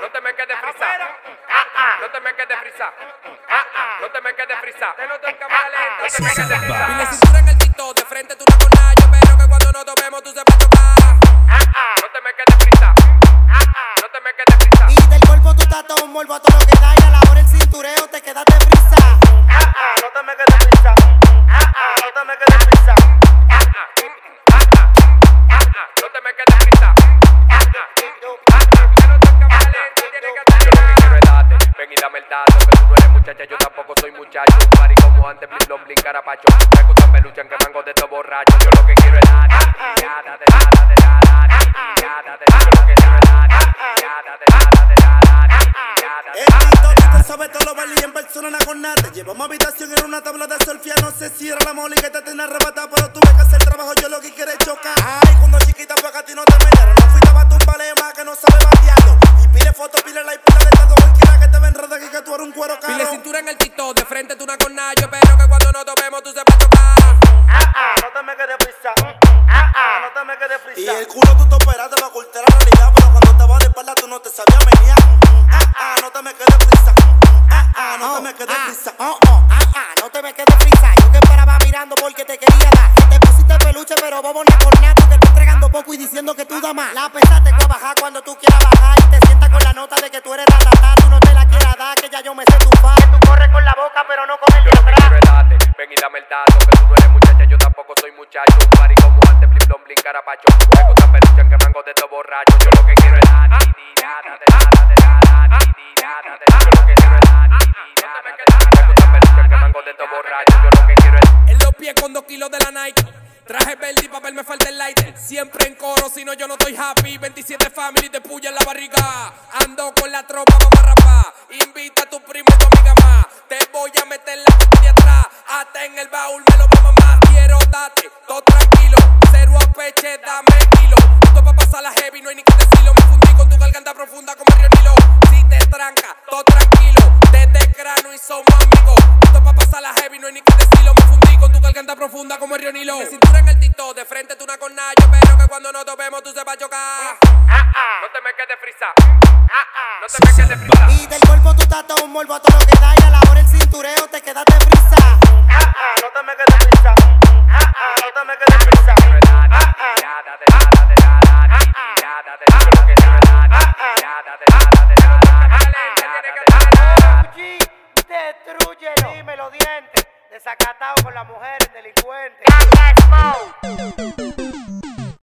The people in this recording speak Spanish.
No te me quedes frisa. No te me quedes frisa. No te me quedes frisa. Te noto en cámara lenta. No te me quedes frisa. Y la cintura en el tito, de frente tú no con nada. Yo espero que cuando nos tomemos tú sepas tocar. No te me quedes frisa. No te me quedes frisa. Y del cuerpo tú estás todo un morbo a todo lo que da y a la hora el cintureo te quedaste frisa. No te me quedes frisa. No te me quedes frisa. No te me quedes frisa. Y dame el dato Que tú no eres muchacha, yo tampoco soy muchacho party como antes, blin blon, blin carapacho Me gustan peluche, que mango de todo borracho Yo lo que quiero es darte Nada de nada de nada Nada de nada lo que quiero Nada de nada de nada El nada sabes todo lo y en persona nada con nada. Te Llevamos habitación en una tabla de surfía. No sé si era la moli que te tiene arrebatada, pero tuve que hacer trabajo. Yo lo que quiero es chocar. Ay, cuando chiquita fue que a ti no te menearon. No fuiste a un más que no sabe batearlo. Y pile fotos, pile like, pile de todo. Que te tú eres un cuero caro. Pile cintura en el TikTok, de frente tú con nada Yo espero que cuando nos tomemos tú sepas tocar No te me quedes frisa. No te me quedes Y frisa. el culo tú te operaste para ocultar la realidad. Pero cuando estaba de espalda tú no te sabías menear. Ah, ah, no te me quedes frisa. Ah, ah, no te me quedes frisa. Oh, oh, ah, ah, no te me quedes frisa. Yo que esperaba mirando porque te quería dar. Te pusiste peluche, pero bobo con nada. Te y diciendo que tú da más. La pesaste que bajar cuando tú quieras bajar. Y te sientas con la nota de que tú eres ratatá. Tú no te la quieras dar, que ya yo me sé tu fa. Tú corres con la boca, pero no con el Yo lo que detrás. quiero es darte, ven y dame el dato Que tú no eres muchacha, yo tampoco soy muchacho Un party como antes, blin blon, blin carapacho Me gustan peluche, que mango de todo borracho Yo lo que quiero es darte Nada de nada de nada Nada de nada Yo lo que quiero es darte Nada de nada Me gustan peluche, que mango de todo borracho Yo lo que quiero es En los pies con dos kilos de la Nike Traje verde y papel me falta el lighter Siempre en coro, si no yo no estoy happy. 27 family de puya en la barriga. Ando con la tropa, vamos a rapar. Invita a tu primo tu amiga más. Te voy a meter la parte de atrás. Hasta en el baúl me lo vamos más. Quiero date, todo tranquilo. Cero a peche, dame kilo. Esto pa' pasar la heavy, no hay ni que decirlo. Me fundí con tu garganta profunda como Río Nilo. Si te tranca, todo tranquilo. Desde crano y somos amigos. Esto pa' pasar la heavy, no hay ni que decirlo garganta profunda como el Río Nilo. De cintura en el tito, de frente tú no con nada Yo espero que cuando nos tomemos tú sepas chocar. No te me quedes frisa. No te me quedes frisa. Y del cuerpo tú estás todo un morbo a todo lo que da y a la hora el cintureo te quedaste frisa. No te me quedes frisa. No te me quedes frisa. Nada de nada de nada Nada de nada Yo lo que quiero es darte Nada de nada de nada Nada de nada. Destruyelo. Dímelo, dientes desacatado con las mujeres, delincuentes.